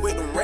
with them.